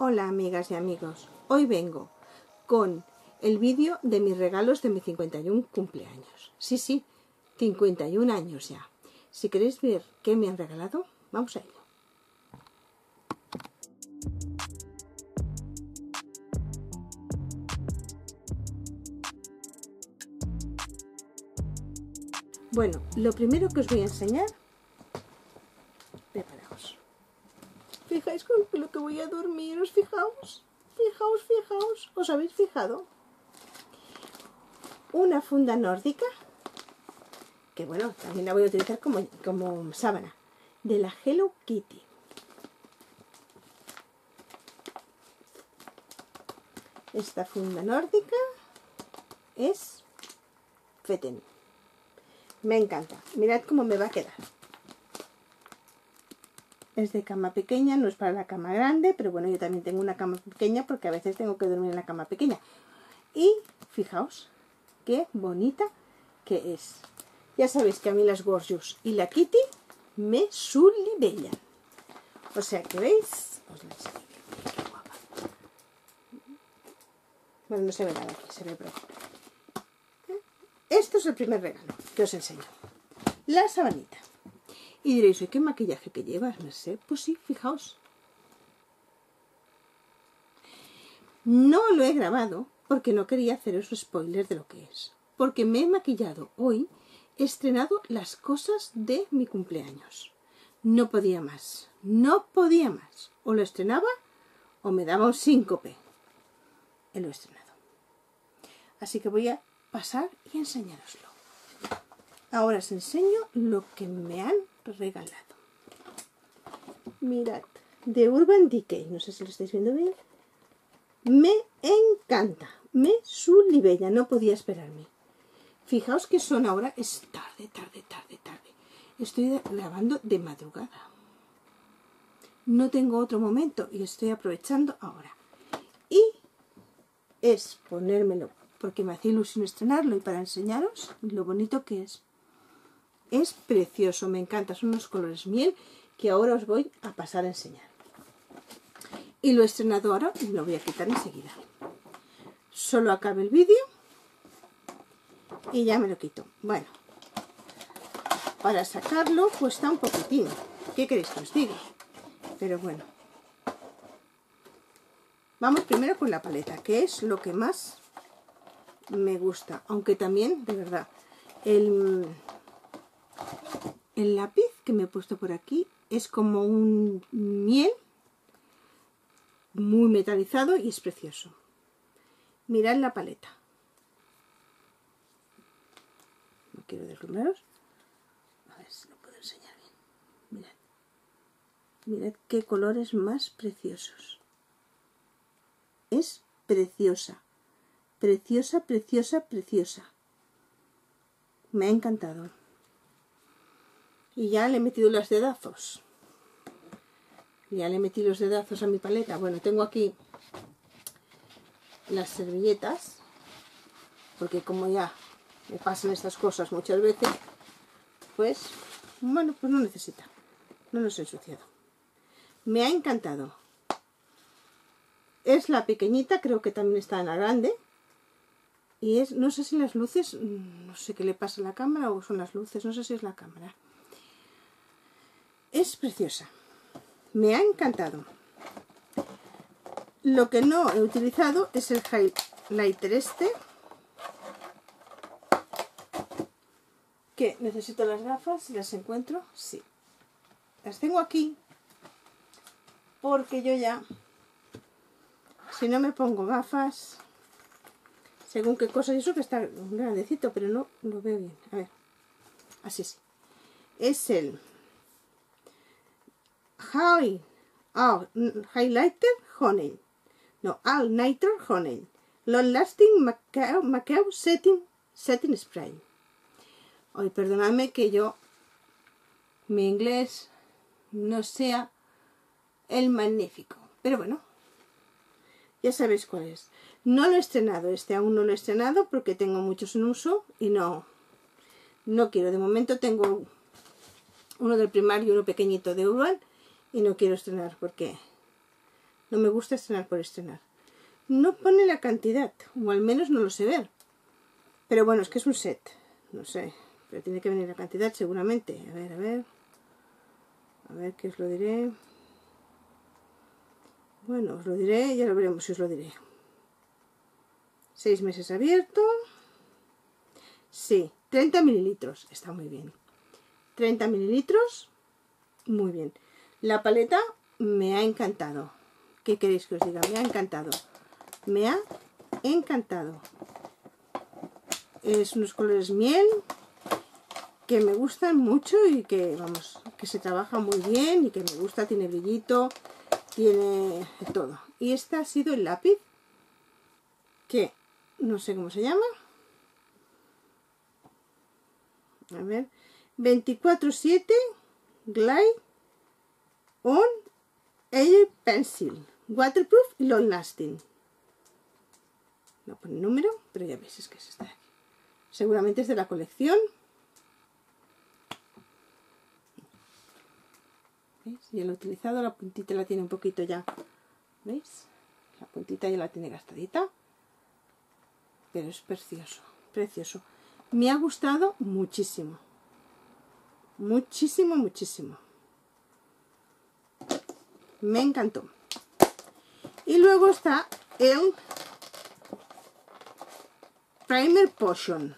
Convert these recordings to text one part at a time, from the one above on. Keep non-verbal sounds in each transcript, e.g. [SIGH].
Hola amigas y amigos, hoy vengo con el vídeo de mis regalos de mi 51 cumpleaños. Sí, sí, 51 años ya. Si queréis ver qué me han regalado, vamos a ello. Bueno, lo primero que os voy a enseñar, Fijáis con lo que voy a dormir, os fijaos, fijaos, fijaos, ¿os habéis fijado? Una funda nórdica, que bueno, también la voy a utilizar como, como sábana, de la Hello Kitty. Esta funda nórdica es Feten. Me encanta. Mirad cómo me va a quedar. Es de cama pequeña, no es para la cama grande, pero bueno, yo también tengo una cama pequeña porque a veces tengo que dormir en la cama pequeña. Y fijaos qué bonita que es. Ya sabéis que a mí las Gorgeous y la Kitty me sulibellan. O sea que veis, os la enseño. Qué guapa. Bueno, no se ve nada aquí, se ve por. Esto es el primer regalo que os enseño. La sabanita. Y diréis, ¿qué maquillaje que llevas, Merced? Pues sí, fijaos. No lo he grabado porque no quería haceros spoilers de lo que es. Porque me he maquillado hoy, he estrenado las cosas de mi cumpleaños. No podía más, no podía más. O lo estrenaba o me daba un síncope. Y lo he estrenado. Así que voy a pasar y enseñaroslo. Ahora os enseño lo que me han regalado. Mirad, de Urban Decay, no sé si lo estáis viendo bien. Me encanta, me sulibella, no podía esperarme. Fijaos que son ahora, es tarde, tarde, tarde, tarde. Estoy grabando de madrugada. No tengo otro momento y estoy aprovechando ahora. Y es ponérmelo porque me hace ilusión estrenarlo y para enseñaros lo bonito que es. Es precioso, me encanta, son unos colores miel que ahora os voy a pasar a enseñar. Y lo he estrenado ahora y lo voy a quitar enseguida. Solo acabe el vídeo y ya me lo quito. Bueno, para sacarlo cuesta un poquitín. ¿Qué queréis que os diga? Pero bueno. Vamos primero con la paleta, que es lo que más me gusta. Aunque también, de verdad, el, el lápiz que me he puesto por aquí es como un miel muy metalizado y es precioso. Mirad la paleta. No quiero deslumbraros. A ver si lo puedo enseñar bien. Mirad. Mirad qué colores más preciosos. Es preciosa. Preciosa, preciosa, preciosa. Me ha encantado. Y ya le he metido los dedazos. Ya le metido los dedazos a mi paleta. Bueno, tengo aquí las servilletas. Porque como ya me pasan estas cosas muchas veces, pues, bueno, pues no necesita. No los he ensuciado. Me ha encantado. Es la pequeñita, creo que también está en la grande. Y es, no sé si las luces, mm, no sé qué le pasa a la cámara o son las luces, no sé si es la cámara. Es preciosa. Me ha encantado. Lo que no he utilizado es el highlighter este. Que necesito las gafas, si las encuentro, sí. Las tengo aquí porque yo ya, si no me pongo gafas, según qué cosa, y eso que está grandecito, pero no lo veo bien. A ver, así sí. Es el High, oh, Highlighter Honey. No, All Nighter Honey. Long Lasting Macao, Macao Setting, Setting Spray. Hoy perdonadme que yo, mi inglés no sea el magnífico. Pero bueno, ya sabéis cuál es. No lo he estrenado, este aún no lo he estrenado porque tengo muchos en uso y no, no quiero. De momento tengo uno del primario y uno pequeñito de Urban y no quiero estrenar porque No me gusta estrenar por estrenar. No pone la cantidad, o al menos no lo sé ver. Pero bueno, es que es un set. No sé, pero tiene que venir la cantidad seguramente. A ver, a ver. A ver qué os lo diré. Bueno, os lo diré, ya lo veremos si os lo diré. Seis meses abierto. Sí, 30 mililitros. Está muy bien. 30 mililitros. Muy bien. La paleta me ha encantado. ¿Qué queréis que os diga? Me ha encantado. Me ha encantado. Es unos colores miel que me gustan mucho y que, vamos, que se trabaja muy bien y que me gusta. Tiene brillito, tiene todo. Y este ha sido el lápiz que no sé cómo se llama. A ver, 24-7 Glide on Air Pencil. Waterproof long lasting. No pone número, pero ya veis, es que es esta aquí. Seguramente es de la colección. ¿Veis? Ya lo he utilizado, la puntita la tiene un poquito ya. ¿Veis? La puntita ya la tiene gastadita. Pero es precioso, precioso. Me ha gustado muchísimo. Muchísimo, muchísimo. Me encantó. Y luego está el Primer Potion.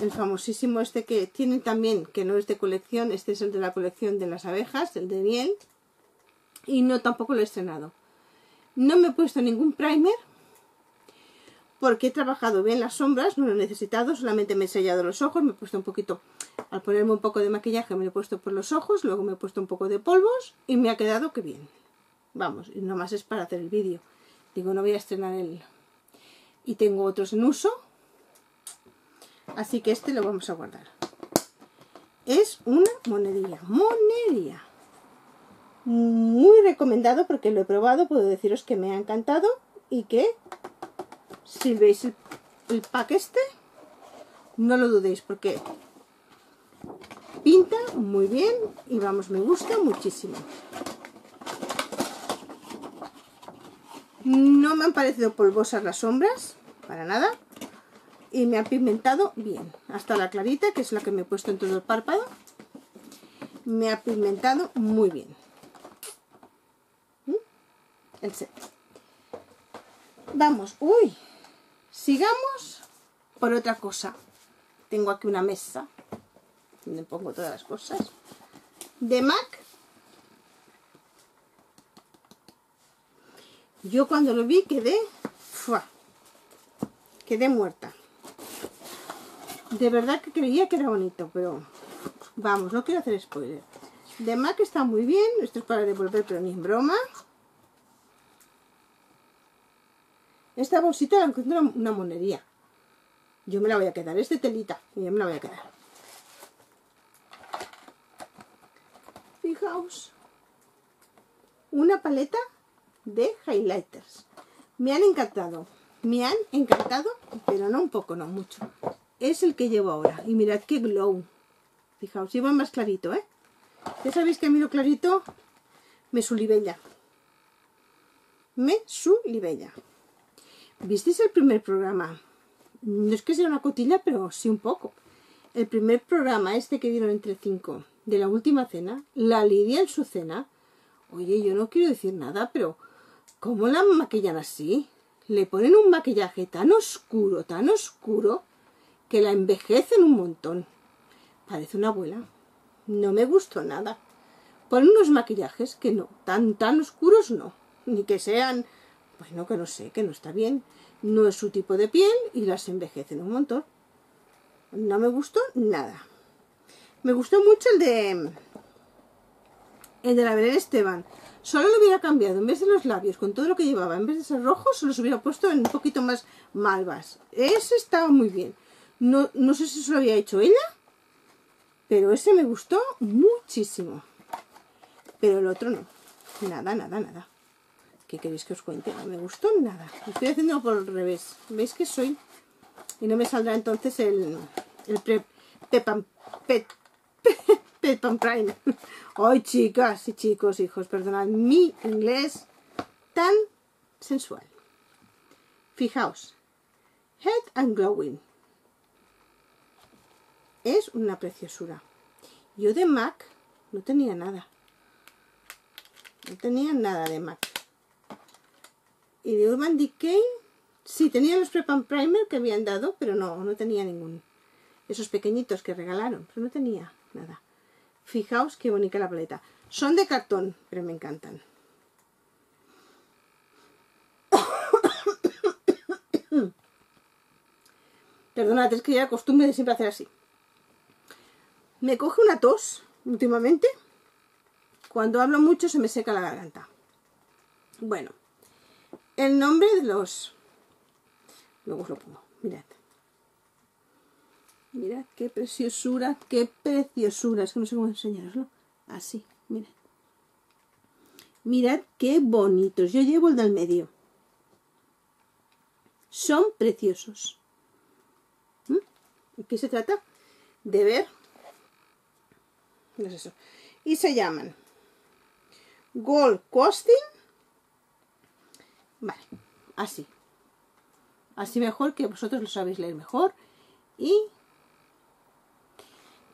El famosísimo este que tiene también, que no es de colección, este es el de la colección de las abejas, el de miel. Y no tampoco lo he estrenado. No me he puesto ningún primer porque he trabajado bien las sombras, no lo he necesitado, solamente me he sellado los ojos, me he puesto un poquito, al ponerme un poco de maquillaje me lo he puesto por los ojos, luego me he puesto un poco de polvos y me ha quedado que bien. Vamos, y nomás es para hacer el vídeo. Digo, no voy a estrenar el... Y tengo otros en uso, así que este lo vamos a guardar. Es una monedilla, monedilla. Muy recomendado porque lo he probado, puedo deciros que me ha encantado y que si veis el, pack este, no lo dudéis porque pinta muy bien y vamos, me gusta muchísimo. No me han parecido polvosas las sombras, para nada. Y me ha pigmentado bien. Hasta la clarita, que es la que me he puesto en todo el párpado. Me ha pigmentado muy bien. ¿Mm? El set. Vamos, uy, Sigamos por otra cosa. Tengo aquí una mesa donde pongo todas las cosas. De MAC. Yo cuando lo vi quedé... quedé muerta. De verdad que creía que era bonito, pero... Vamos, no quiero hacer spoiler. De MAC está muy bien. Esto es para devolver, pero ni broma. Esta bolsita la encuentro una monería. Yo me la voy a quedar. Es de telita. Yo me la voy a quedar. Fijaos. Una paleta de highlighters. Me han encantado. Me han encantado, pero no un poco, no mucho. Es el que llevo ahora. Y mirad qué glow. Fijaos, llevo más clarito, ¿eh? Ya sabéis que a mí lo clarito me sulibella. Me sulibella. ¿Visteis el primer programa? No es que sea una cotilla, pero sí un poco. El primer programa, este que dieron entre cinco, de la última cena, la Lidia en su cena. Oye, yo no quiero decir nada, pero ¿cómo la maquillan así? Le ponen un maquillaje tan oscuro, tan oscuro, que la envejecen un montón. Parece una abuela. No me gustó nada. Ponen unos maquillajes que no, tan, tan oscuros no. Ni que sean bueno, que no sé, que no está bien. No es su tipo de piel y las envejecen un montón. No me gustó nada. Me gustó mucho el de... El de la Belén Esteban. Solo lo hubiera cambiado, en vez de los labios, con todo lo que llevaba, en vez de ser rojos, se los hubiera puesto en un poquito más malvas. Ese estaba muy bien. No, no sé si se lo había hecho ella, pero ese me gustó muchísimo. Pero el otro no. Nada, nada, nada. ¿Qué queréis que os cuente? No me gustó nada. estoy haciendo por el revés. ¿Veis que soy? Y no me saldrá entonces el, el [LAUGHS] Peppa Prime. Ay, chicas y chicos, hijos, perdonad mi inglés tan sensual. Fijaos, Head and Glowing. Es una preciosura. Yo de MAC no tenía nada. No tenía nada de MAC. Y de Urban Decay, sí, tenía los Prep and Primer que habían dado, pero no, no tenía ninguno. Esos pequeñitos que regalaron, pero no tenía nada. Fijaos qué bonita la paleta. Son de cartón, pero me encantan. [COUGHS] Perdonad, es que ya costumbre de siempre hacer así. Me coge una tos últimamente. Cuando hablo mucho se me seca la garganta. Bueno, el nombre de los... Luego os lo pongo, mirad. Mirad qué preciosura, qué preciosura. Es que no sé cómo enseñaroslo. Así, mirad. Mirad qué bonitos. Yo llevo el del medio. Son preciosos. ¿Mm? ¿Qué se trata? De ver. No es eso. Y se llaman Gold Costing. Vale, así. Así mejor que vosotros lo sabéis leer mejor. Y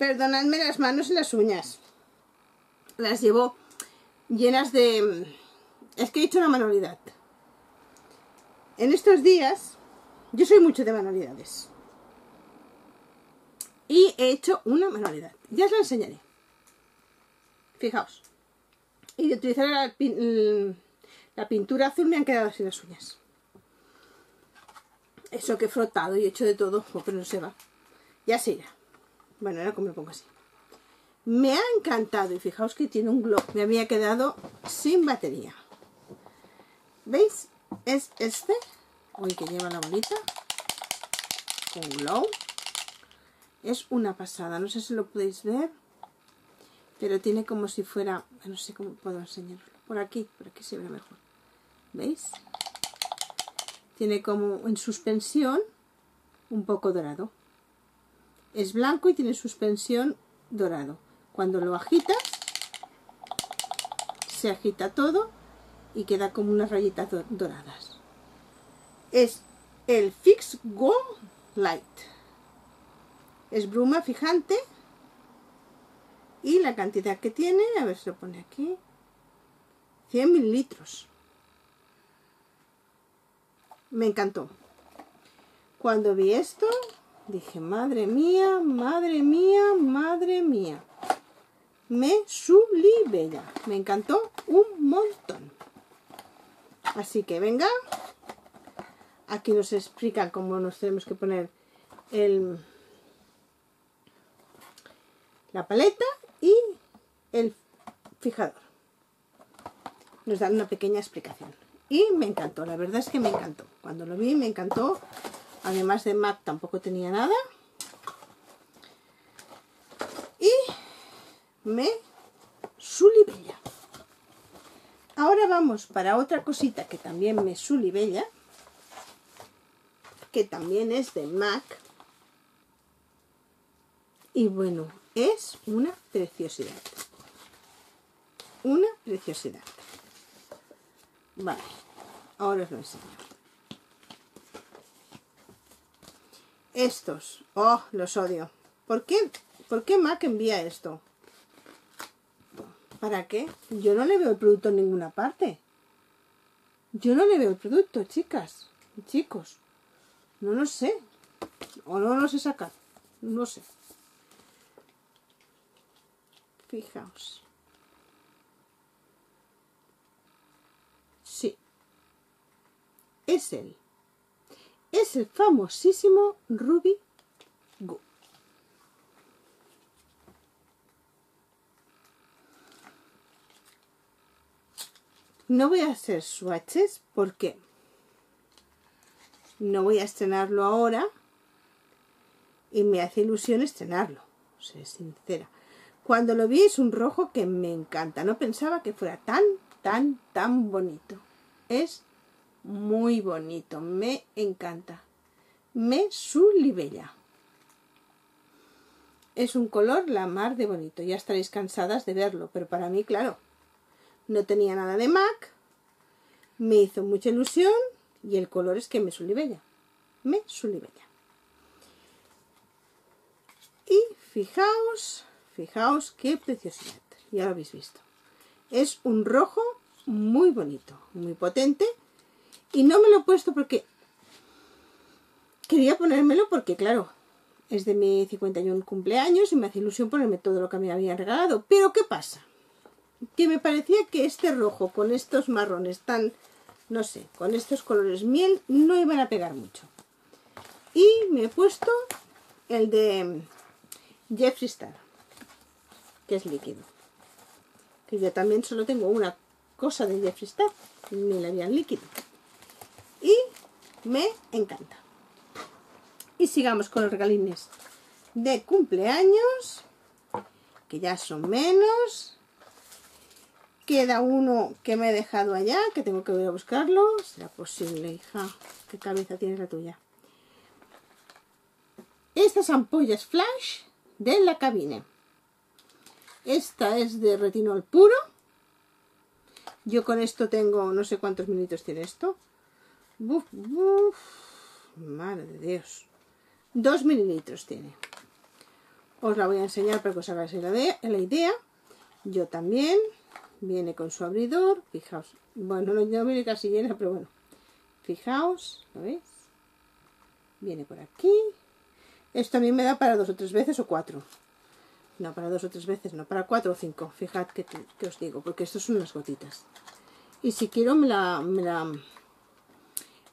Perdonadme las manos y las uñas. Las llevo llenas de... Es que he hecho una manualidad. En estos días, yo soy mucho de manualidades. Y he hecho una manualidad. Ya os la enseñaré. Fijaos. Y de utilizar la, pintura azul me han quedado así las uñas. Eso que he frotado y he hecho de todo, porque no se va. Ya se irá. Bueno, ahora como lo pongo así. Me ha encantado y fijaos que tiene un glow. Me había quedado sin batería. ¿Veis? Es este. Hoy que lleva la bolita. Con glow. Es una pasada. No sé si lo podéis ver. Pero tiene como si fuera... No sé cómo puedo enseñarlo. Por aquí. Por aquí se ve mejor. ¿Veis? Tiene como en suspensión un poco dorado. Es blanco y tiene suspensión dorado. Cuando lo agitas, se agita todo y queda como unas rayitas doradas. Es el Fix Go Light. Es bruma fijante y la cantidad que tiene, a ver si lo pone aquí, 100 mililitros. Me encantó. Cuando vi esto, Dije, madre mía, madre mía, madre mía. Me sublibella. Me encantó un montón. Así que venga. Aquí nos explican cómo nos tenemos que poner el, la paleta y el fijador. Nos dan una pequeña explicación. Y me encantó, la verdad es que me encantó. Cuando lo vi me encantó Además de MAC tampoco tenía nada. Y me sulibella. Ahora vamos para otra cosita que también me sulibella. Que también es de MAC. Y bueno, es una preciosidad. Una preciosidad. Vale, ahora os lo enseño. Estos. Oh, los odio. ¿Por qué? ¿Por qué Mac envía esto? ¿Para qué? Yo no le veo el producto en ninguna parte. Yo no le veo el producto, chicas chicos. No lo sé. O no lo sé sacar. No sé. Fijaos. Sí. Es él es el famosísimo Ruby Goo. No voy a hacer swatches porque no voy a estrenarlo ahora y me hace ilusión estrenarlo, seré sincera. Cuando lo vi es un rojo que me encanta, no pensaba que fuera tan, tan, tan bonito. Es muy bonito, me encanta. Me su libella. es un color la mar de bonito. Ya estaréis cansadas de verlo, pero para mí, claro, no tenía nada de MAC, me hizo mucha ilusión y el color es que me sulibella. Me sulibella. Y fijaos, fijaos qué preciosidad. Ya lo habéis visto. Es un rojo muy bonito, muy potente. Y no me lo he puesto porque quería ponérmelo porque, claro, es de mi 51 cumpleaños y me hace ilusión ponerme todo lo que me habían regalado. Pero ¿qué pasa? Que me parecía que este rojo con estos marrones tan, no sé, con estos colores miel no iban a pegar mucho. Y me he puesto el de Jeffree Star, que es líquido. Que yo también solo tengo una cosa de Jeffree Star, ni la habían líquido. Y me encanta. Y sigamos con los regalines de cumpleaños, que ya son menos. Queda uno que me he dejado allá, que tengo que ir a buscarlo. ¿Será posible, hija? ¿Qué cabeza tienes la tuya? Estas ampollas flash de la cabina. Esta es de retinol puro. Yo con esto tengo, no sé cuántos minutos tiene esto. Uf, uf, madre de Dios. 2 mililitros tiene. Os la voy a enseñar para que os hagáis la, idea. Yo también. Viene con su abridor. Fijaos. Bueno, no, no viene casi llena, pero bueno. Fijaos. ¿Lo veis? Viene por aquí. Esto a mí me da para dos o tres veces o cuatro. No, para dos o tres veces, no, para cuatro o cinco. Fijad que, que os digo, porque esto son unas gotitas. Y si quiero me la, me la,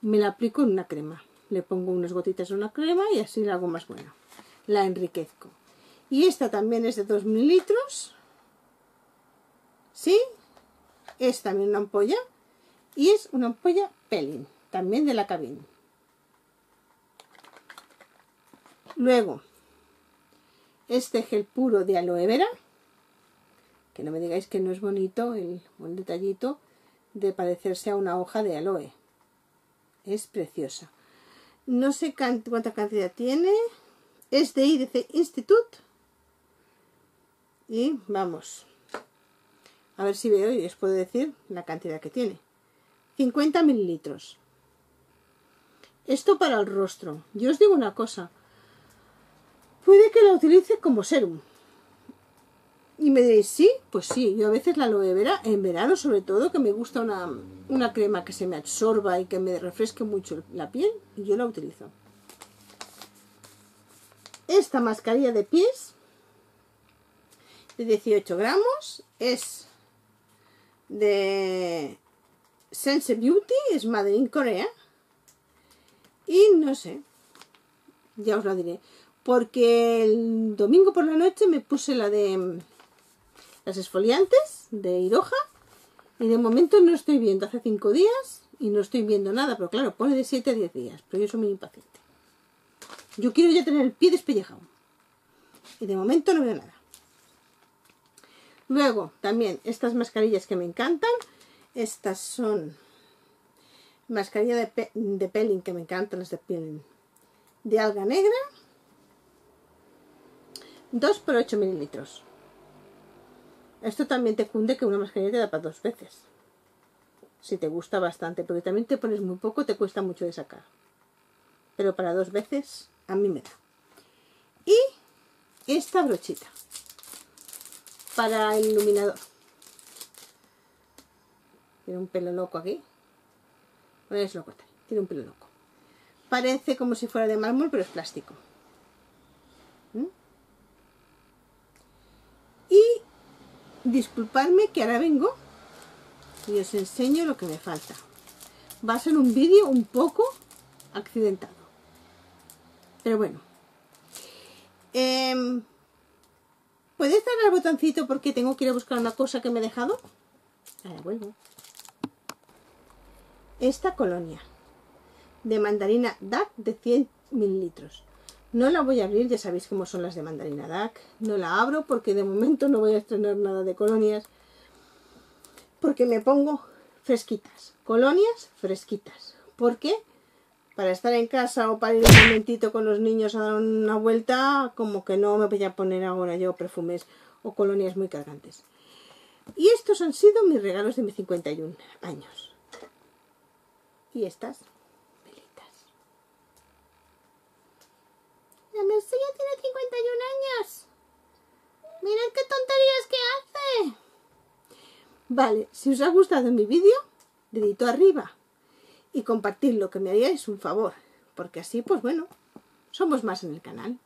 me la aplico en una crema le pongo unas gotitas de una crema y así la hago más buena. La enriquezco. Y esta también es de 2 mililitros. ¿Sí? Es también una ampolla. Y es una ampolla Pelin, también de la cabina. Luego, este gel puro de aloe vera. Que no me digáis que no es bonito el, detallito de parecerse a una hoja de aloe. Es preciosa. No sé cuánta cantidad tiene. Es de IDC Institute. Y vamos. A ver si veo y os puedo decir la cantidad que tiene. 50 mililitros. Esto para el rostro. Yo os digo una cosa. Puede que la utilice como serum. Y me diréis, sí, pues sí, yo a veces la aloe vera, en verano sobre todo, que me gusta una, una crema que se me absorba y que me refresque mucho la piel, y yo la utilizo. Esta mascarilla de pies, de 18 gramos, es de Sense Beauty, es Made in Corea, y no sé, ya os lo diré, porque el domingo por la noche me puse la de las esfoliantes de Iroha y de momento no estoy viendo, hace 5 días y no estoy viendo nada, pero claro, pone de 7 a 10 días, pero yo soy muy impaciente. Yo quiero ya tener el pie despellejado y de momento no veo nada. Luego, también estas mascarillas que me encantan, estas son mascarilla de, de peeling que me encantan, las de peeling de alga negra, 2 por 8 mililitros. Esto también te cunde que una mascarilla te da para dos veces. Si te gusta bastante, porque también te pones muy poco, te cuesta mucho de sacar. Pero para dos veces, a mí me da. Y esta brochita. Para el iluminador. Tiene un pelo loco aquí. Es loco, tiene un pelo loco. Parece como si fuera de mármol, pero es plástico. Disculpadme que ahora vengo y os enseño lo que me falta. Va a ser un vídeo un poco accidentado. Pero bueno. Eh, ¿Puedes dar al botoncito porque tengo que ir a buscar una cosa que me he dejado? Ahora vuelvo. Esta colonia de mandarina DAC de 100 mililitros. No la voy a abrir, ya sabéis cómo son las de mandarina DAC. No la abro porque de momento no voy a estrenar nada de colonias. Porque me pongo fresquitas. Colonias fresquitas. ¿Por qué? para estar en casa o para ir un momentito con los niños a dar una vuelta, como que no me voy a poner ahora yo perfumes o colonias muy cargantes. Y estos han sido mis regalos de mis 51 años. Y estas La Mercedes tiene 51 años. Mirad qué tonterías que hace. Vale, si os ha gustado mi vídeo, dedito arriba y compartirlo, que me haríais un favor, porque así, pues bueno, somos más en el canal.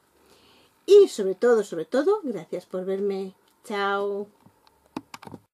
Y sobre todo, sobre todo, gracias por verme. Chao.